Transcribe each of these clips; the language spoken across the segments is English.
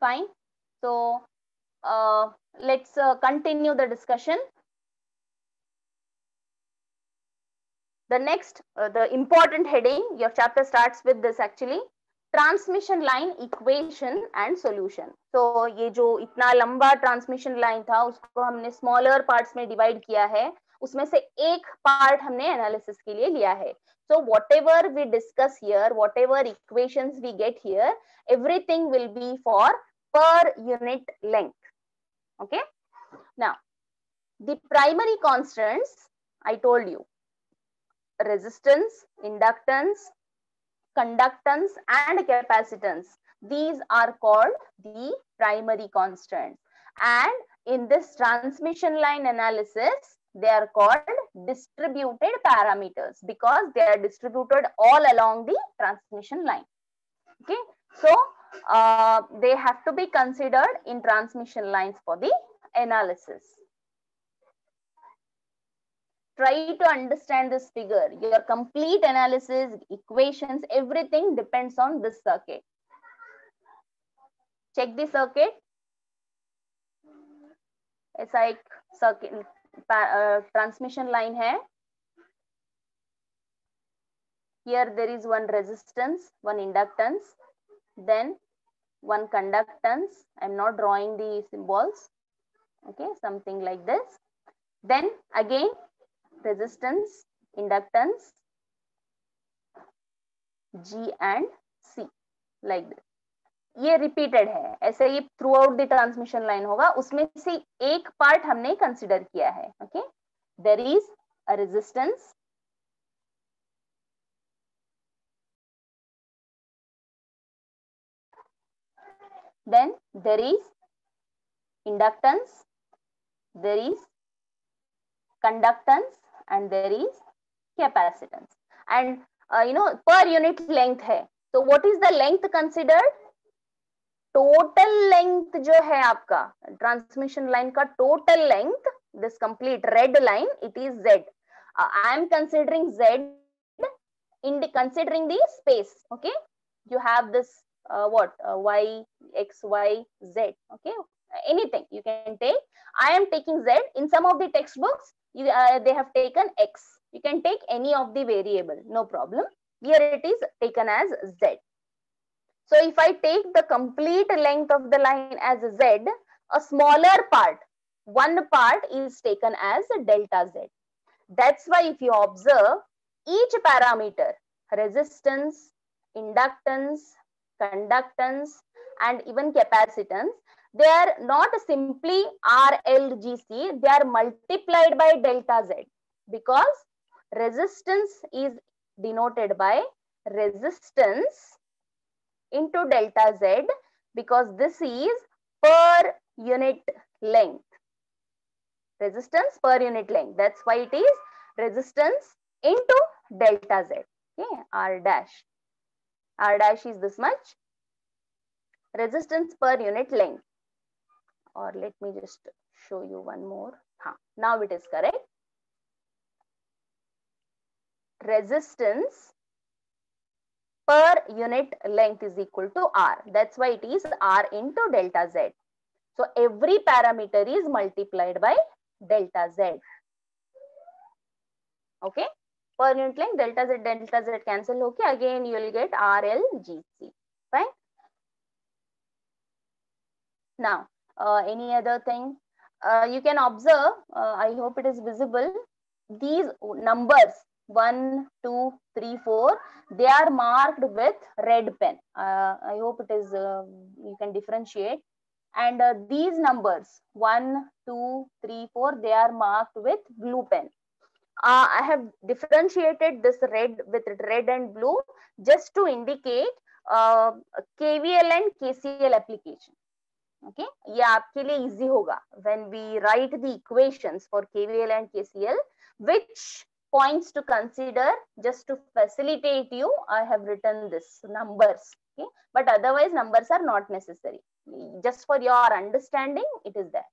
Fine. So uh, let's uh, continue the discussion. The next, uh, the important heading, your chapter starts with this actually. Transmission line equation and solution तो ये जो इतना लंबा transmission line था उसको हमने smaller parts में divide किया है उसमें से एक पार्ट हमने एनालिसिस के लिए लिया है so whatever we discuss here whatever equations we get here everything will be for per unit length okay now the primary constants i told you resistance inductance conductance and capacitance these are called the primary constants and in this transmission line analysis they are called distributed parameters because they are distributed all along the transmission line. Okay so uh, they have to be considered in transmission lines for the analysis. Try to understand this figure. Your complete analysis equations everything depends on this circuit. Check the circuit. It's like circuit Uh, transmission line hai. Here there is one resistance one inductance then one conductance. I'm not drawing the symbols. Okay something like this. Then again resistance inductance g and c like this ये repeated है ऐसे ये throughout the transmission line होगा उसमें से एक part हमने consider किया है okay there is a resistance then there is inductance there is conductance and there is capacitance and uh, you know per unit length hai so what is the length considered total length जो है आपका transmission line का total length this complete red line it is Z I am considering Z in the considering the space okay you have this uh, what uh, y x y z okay anything you can take i am taking z in some of the textbooks you, uh, they have taken x you can take any of the variable no problem here it is taken as z so if I take the complete length of the line as z, a smaller part, one part is taken as delta z. That's why if you observe each parameter, resistance, inductance, conductance, and even capacitance, they are not simply RLGC, they are multiplied by delta Z because resistance is denoted by resistance into delta z because this is per unit length. Resistance per unit length. That's why it is resistance into delta z. Okay r dash. R dash is this much. Resistance per unit length. Or let me just show you one more. Huh. now it is correct. Resistance per unit length is equal to R. That's why it is R into delta Z. So every parameter is multiplied by delta Z. Okay. Per unit length, delta Z, delta Z cancel. Okay. Again, you will get RLGC. Fine. Now, uh, any other thing? Uh, you can observe, uh, I hope it is visible, these numbers one, two, three, four, they are marked with red pen. Uh, I hope it is, uh, you can differentiate. And uh, these numbers, one, two, three, four, they are marked with blue pen. I have differentiated this red with red and blue just to indicate KVL and KCL application. okay ये आपके लिए easy होगा when we write the equations for KVL and KCL which points to consider just to facilitate you. I have written this numbers okay? But otherwise numbers are not necessary. Just for your understanding it is there.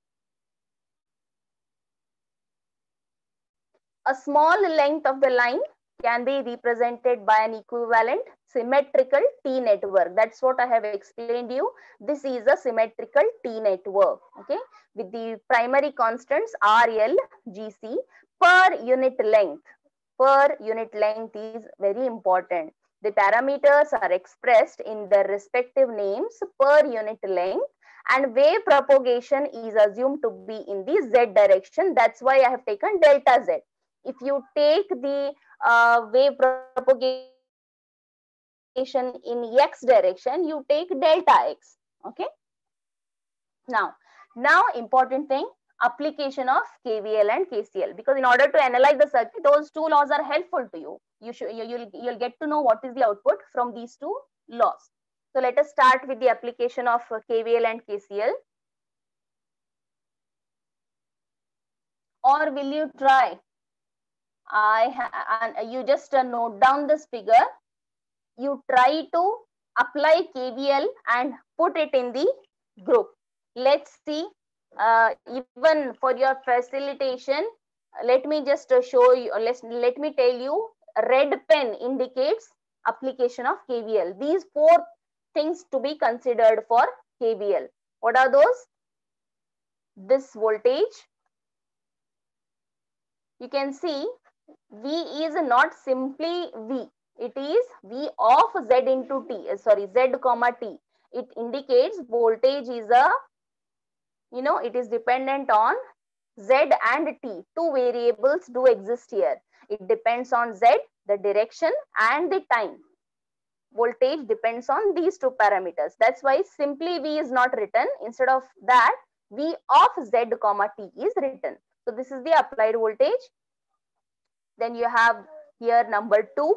A small length of the line can be represented by an equivalent symmetrical T network. That's what I have explained you. This is a symmetrical T network, okay, with the primary constants RL, GC per unit length. Per unit length is very important. The parameters are expressed in their respective names per unit length and wave propagation is assumed to be in the z direction. That's why I have taken delta z. If you take the uh, wave propagation in x direction, you take delta x. Okay. Now, now important thing, application of KVL and KCL. Because in order to analyze the circuit, those two laws are helpful to you. You should you, you'll you'll get to know what is the output from these two laws. So let us start with the application of KVL and KCL. Or will you try? I and you just uh, note down this figure. You try to apply KVL and put it in the group. Let's see. Uh, even for your facilitation, let me just uh, show you. Let let me tell you. Red pen indicates application of KVL. These four things to be considered for KVL. What are those? This voltage. You can see V is not simply V. It is V of Z into T. Uh, sorry, Z comma T. It indicates voltage is a, you know, it is dependent on Z and T. Two variables do exist here. It depends on Z, the direction and the time voltage depends on these two parameters. That's why simply V is not written. Instead of that, V of Z comma T is written. So this is the applied voltage. Then you have here number two.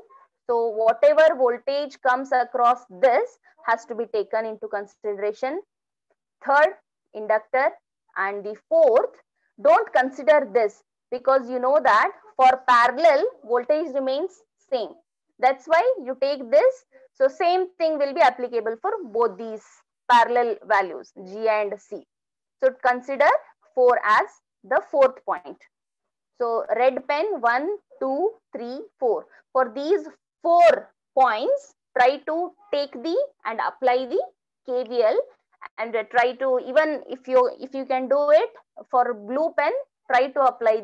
So whatever voltage comes across this has to be taken into consideration. Third, inductor. And the fourth, don't consider this because you know that for parallel, voltage remains same. That's why you take this so same thing will be applicable for both these parallel values G and C. So consider 4 as the fourth point. So red pen 1, 2, 3, 4. For these four points, try to take the and apply the KVL and try to even if you if you can do it for blue pen, try to apply